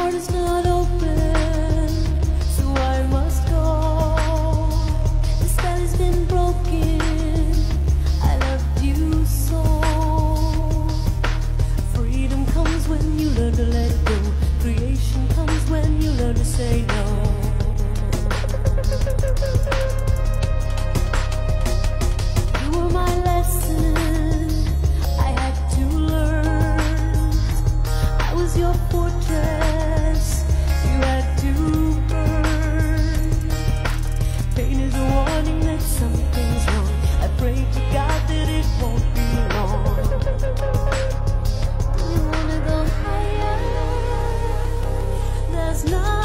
heart is not open, It's not.